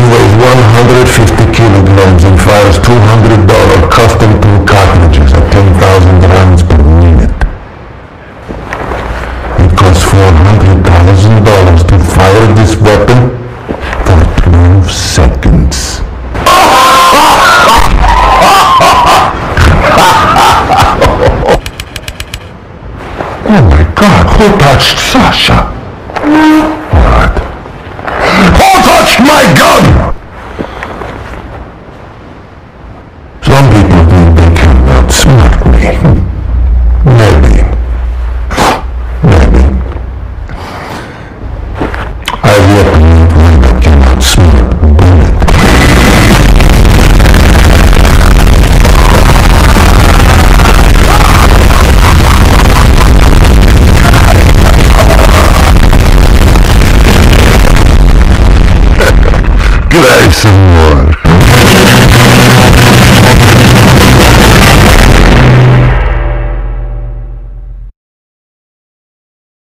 She weighs 150 kilograms and fires $200 custom tool cartridges at 10,000 rounds per minute. It costs $400,000 to fire this weapon for 12 seconds. Oh my God, who touched Sasha? Maybe. Maybe. million, million. I look moving that you not smell bullet. Grave some more.